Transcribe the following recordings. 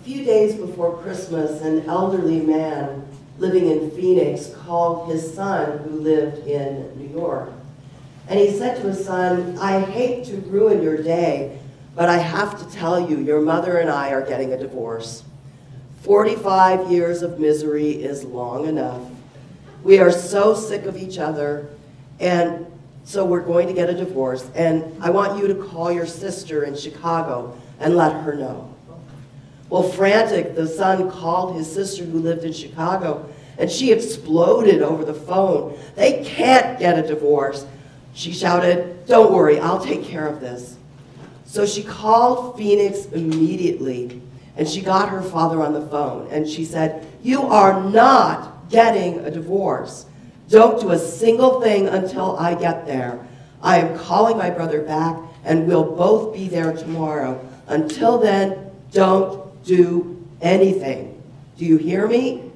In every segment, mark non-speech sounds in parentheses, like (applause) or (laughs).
A few days before Christmas, an elderly man living in Phoenix called his son who lived in New York. And he said to his son, I hate to ruin your day, but I have to tell you, your mother and I are getting a divorce. 45 years of misery is long enough. We are so sick of each other, and so we're going to get a divorce. And I want you to call your sister in Chicago and let her know. Well, frantic, the son called his sister who lived in Chicago, and she exploded over the phone. They can't get a divorce. She shouted, Don't worry, I'll take care of this. So she called Phoenix immediately, and she got her father on the phone, and she said, You are not getting a divorce. Don't do a single thing until I get there. I am calling my brother back, and we'll both be there tomorrow. Until then, don't do anything. Do you hear me?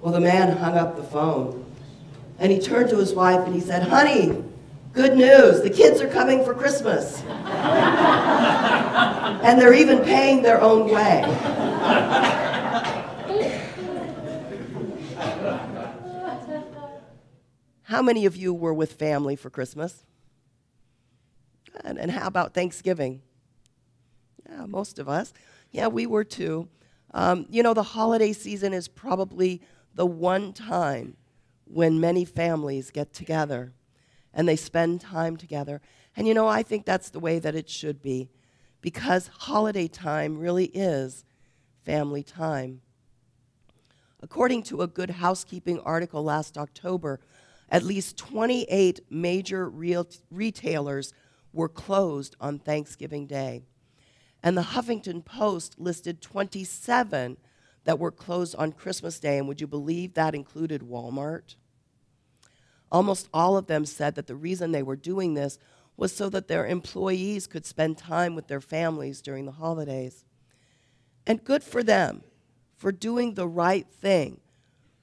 Well, the man hung up the phone. And he turned to his wife and he said, Honey, good news. The kids are coming for Christmas. (laughs) and they're even paying their own way. How many of you were with family for Christmas? And, how about Thanksgiving? Yeah, most of us. Yeah, we were too. Um, you know, the holiday season is probably the one time when many families get together and they spend time together. And you know, I think that's the way that it should be because holiday time really is family time. According to a good housekeeping article last October, at least 28 major real retailers were closed on Thanksgiving Day. And the Huffington Post listed 27 that were closed on Christmas Day. And would you believe that included Walmart? Almost all of them said that the reason they were doing this was so that their employees could spend time with their families during the holidays. And good for them for doing the right thing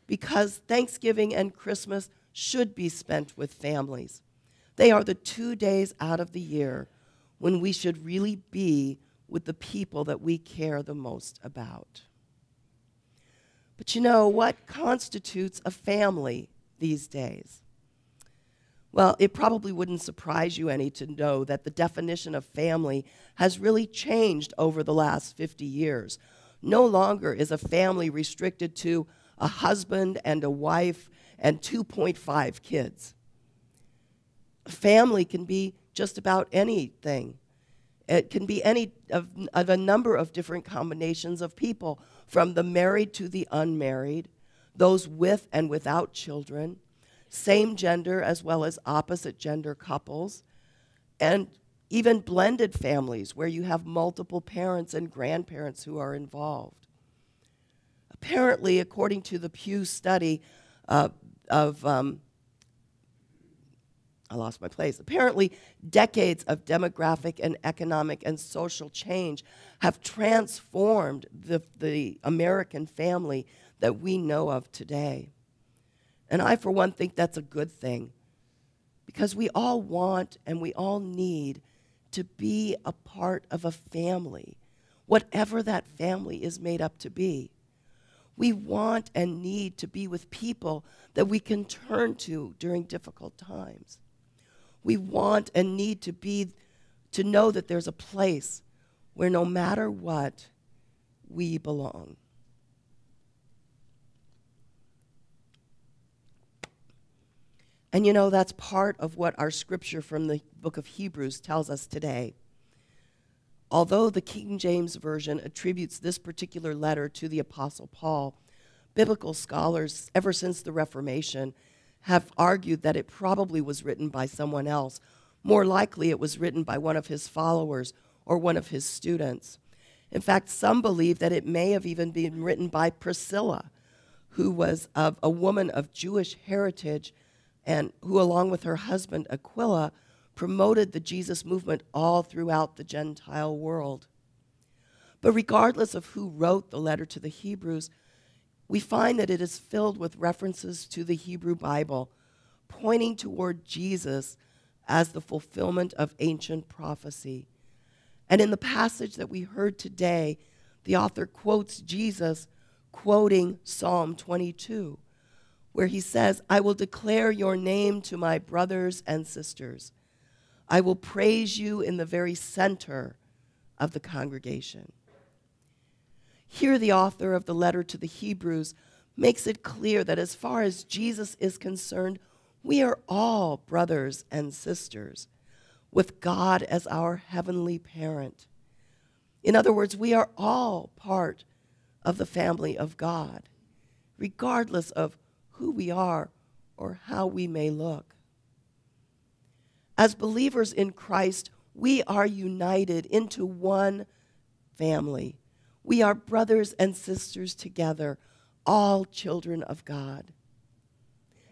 because Thanksgiving and Christmas should be spent with families. They are the two days out of the year when we should really be with the people that we care the most about. But you know what constitutes a family these days? Well, it probably wouldn't surprise you any to know that the definition of family has really changed over the last 50 years. No longer is a family restricted to a husband and a wife and 2.5 kids. A family can be just about anything it can be any of, of a number of different combinations of people, from the married to the unmarried, those with and without children, same gender as well as opposite gender couples, and even blended families where you have multiple parents and grandparents who are involved. Apparently, according to the Pew study uh, of um, I lost my place. Apparently, decades of demographic and economic and social change have transformed the, the American family that we know of today. And I, for one, think that's a good thing because we all want and we all need to be a part of a family, whatever that family is made up to be. We want and need to be with people that we can turn to during difficult times. We want and need to be, to know that there's a place where no matter what, we belong. And you know, that's part of what our scripture from the book of Hebrews tells us today. Although the King James Version attributes this particular letter to the Apostle Paul, biblical scholars, ever since the Reformation, have argued that it probably was written by someone else. More likely, it was written by one of his followers or one of his students. In fact, some believe that it may have even been written by Priscilla, who was of a woman of Jewish heritage and who, along with her husband Aquila, promoted the Jesus movement all throughout the Gentile world. But regardless of who wrote the letter to the Hebrews, we find that it is filled with references to the Hebrew Bible, pointing toward Jesus as the fulfillment of ancient prophecy. And in the passage that we heard today, the author quotes Jesus quoting Psalm 22, where he says, I will declare your name to my brothers and sisters. I will praise you in the very center of the congregation. Here, the author of the letter to the Hebrews makes it clear that as far as Jesus is concerned, we are all brothers and sisters with God as our heavenly parent. In other words, we are all part of the family of God, regardless of who we are or how we may look. As believers in Christ, we are united into one family. We are brothers and sisters together, all children of God.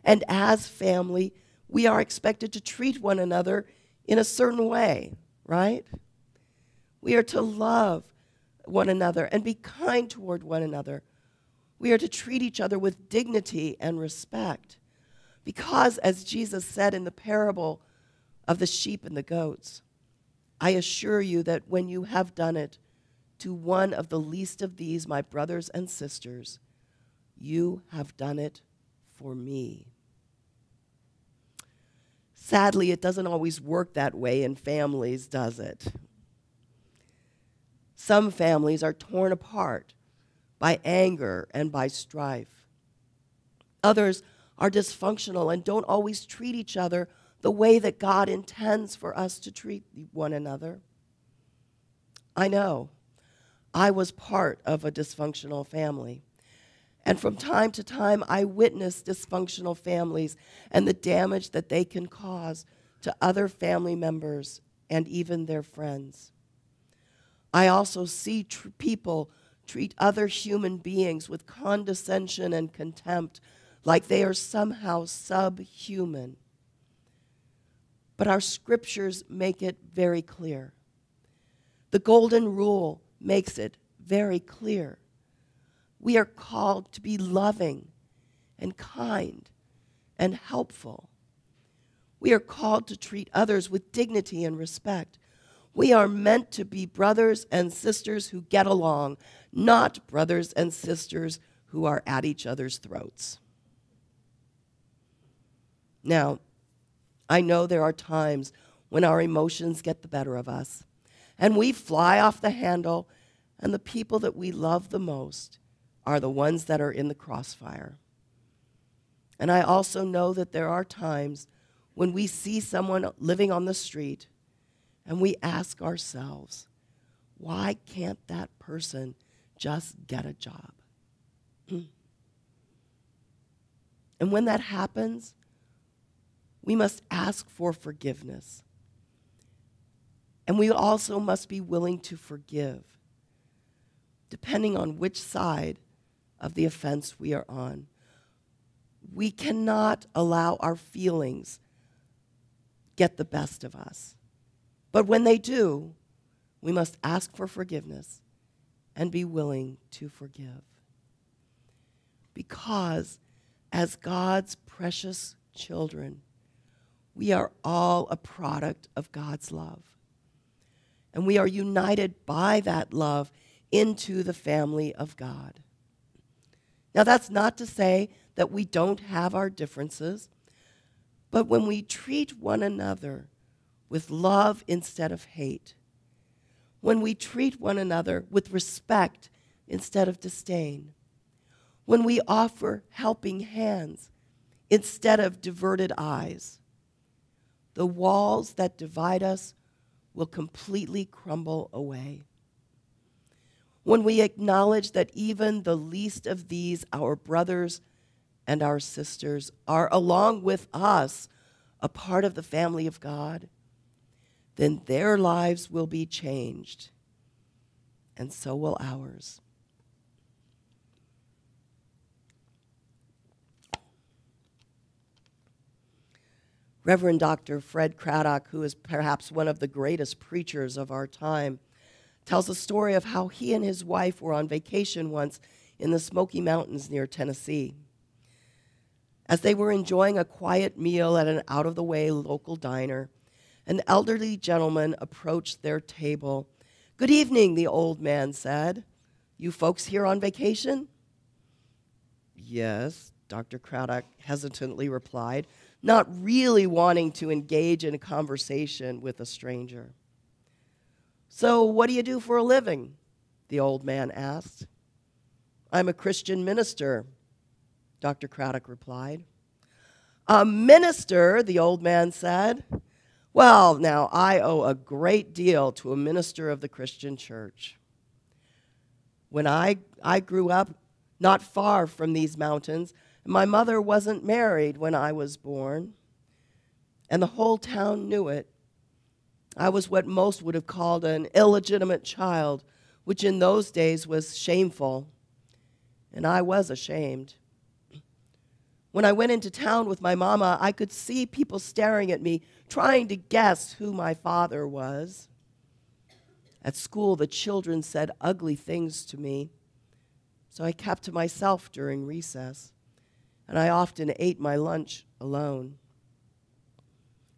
And as family, we are expected to treat one another in a certain way, right? We are to love one another and be kind toward one another. We are to treat each other with dignity and respect. Because, as Jesus said in the parable of the sheep and the goats, I assure you that when you have done it to one of the least of these, my brothers and sisters, you have done it for me. Sadly, it doesn't always work that way in families, does it? Some families are torn apart by anger and by strife. Others are dysfunctional and don't always treat each other the way that God intends for us to treat one another. I know. I was part of a dysfunctional family. And from time to time, I witness dysfunctional families and the damage that they can cause to other family members and even their friends. I also see tr- people treat other human beings with condescension and contempt like they are somehow subhuman. But our scriptures make it very clear. The Golden Rule makes it very clear we are called to be loving and kind and helpful. We are called to treat others with dignity and respect. We are meant to be brothers and sisters who get along, not brothers and sisters who are at each other's throats. Now, I know there are times when our emotions get the better of us and we fly off the handle, and the people that we love the most are the ones that are in the crossfire. And I also know that there are times when we see someone living on the street and we ask ourselves, why can't that person just get a job? (clears throat) and when that happens, we must ask for forgiveness. And we also must be willing to forgive, depending on which side of the offense we are on. We cannot allow our feelings get the best of us. But when they do, we must ask for forgiveness and be willing to forgive. Because as God's precious children, we are all a product of God's love. And we are united by that love into the family of God. Now, that's not to say that we don't have our differences, but when we treat one another with love instead of hate, when we treat one another with respect instead of disdain, when we offer helping hands instead of diverted eyes, the walls that divide us will completely crumble away when we acknowledge that even the least of these, our brothers and our sisters, are along with us a part of the family of God, then their lives will be changed, and so will ours. Reverend Dr. Fred Craddock, who is perhaps one of the greatest preachers of our time, tells a story of how he and his wife were on vacation once in the Smoky Mountains near Tennessee. As they were enjoying a quiet meal at an out of the way local diner, an elderly gentleman approached their table Good evening, the old man said. You folks here on vacation? Yes, Dr. Craddock hesitantly replied, not really wanting to engage in a conversation with a stranger. So, what do you do for a living? the old man asked. I'm a Christian minister, Dr. Craddock replied. A minister, the old man said. Well, now I owe a great deal to a minister of the Christian church. When I, I grew up not far from these mountains, my mother wasn't married when I was born, and the whole town knew it. I was what most would have called an illegitimate child, which in those days was shameful, and I was ashamed. When I went into town with my mama, I could see people staring at me, trying to guess who my father was. At school, the children said ugly things to me, so I kept to myself during recess, and I often ate my lunch alone.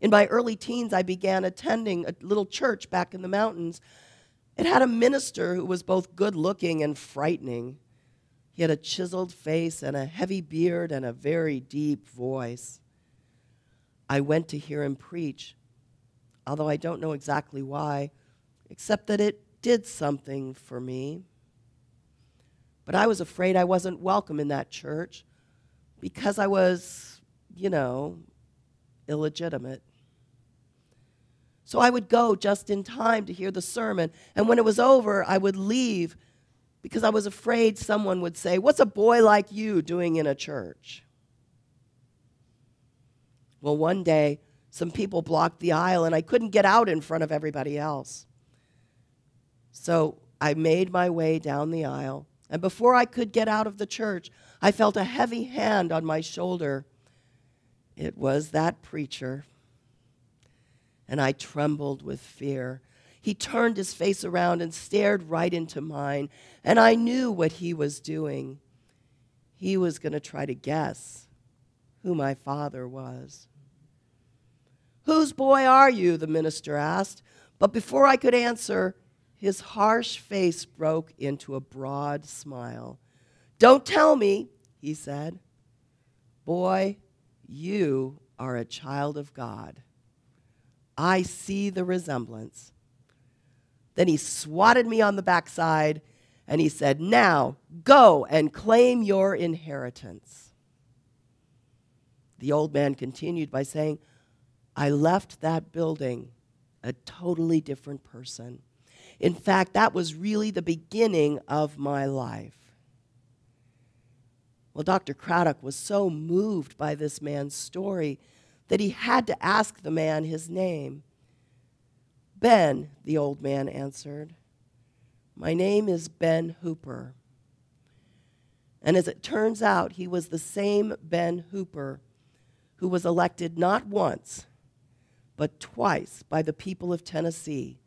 In my early teens, I began attending a little church back in the mountains. It had a minister who was both good looking and frightening. He had a chiseled face and a heavy beard and a very deep voice. I went to hear him preach, although I don't know exactly why, except that it did something for me. But I was afraid I wasn't welcome in that church because I was, you know, illegitimate. So I would go just in time to hear the sermon, and when it was over, I would leave because I was afraid someone would say, What's a boy like you doing in a church? Well, one day, some people blocked the aisle and I couldn't get out in front of everybody else. So I made my way down the aisle, and before I could get out of the church, I felt a heavy hand on my shoulder. It was that preacher, and I trembled with fear. He turned his face around and stared right into mine, and I knew what he was doing. He was going to try to guess who my father was. Whose boy are you? the minister asked. But before I could answer, his harsh face broke into a broad smile. Don't tell me, he said. Boy, you are a child of God. I see the resemblance. Then he swatted me on the backside and he said, Now go and claim your inheritance. The old man continued by saying, I left that building a totally different person. In fact, that was really the beginning of my life. Well, Dr. Craddock was so moved by this man's story that he had to ask the man his name. Ben, the old man answered. My name is Ben Hooper. And as it turns out, he was the same Ben Hooper who was elected not once, but twice by the people of Tennessee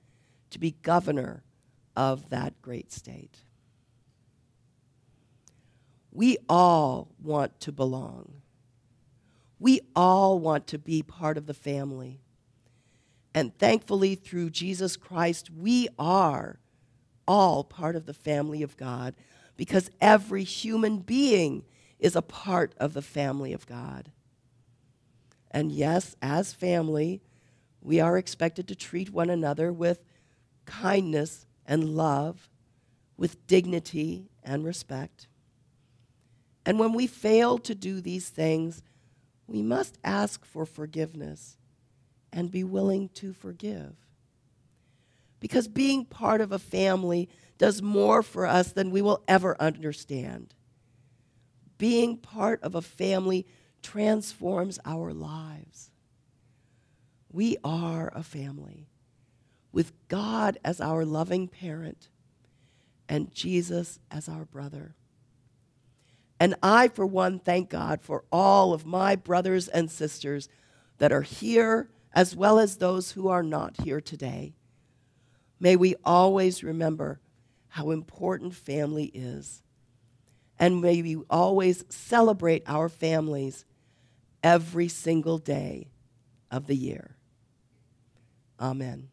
to be governor of that great state. We all want to belong. We all want to be part of the family. And thankfully, through Jesus Christ, we are all part of the family of God because every human being is a part of the family of God. And yes, as family, we are expected to treat one another with kindness and love, with dignity and respect. And when we fail to do these things, we must ask for forgiveness and be willing to forgive. Because being part of a family does more for us than we will ever understand. Being part of a family transforms our lives. We are a family with God as our loving parent and Jesus as our brother. And I, for one, thank God for all of my brothers and sisters that are here as well as those who are not here today. May we always remember how important family is. And may we always celebrate our families every single day of the year. Amen.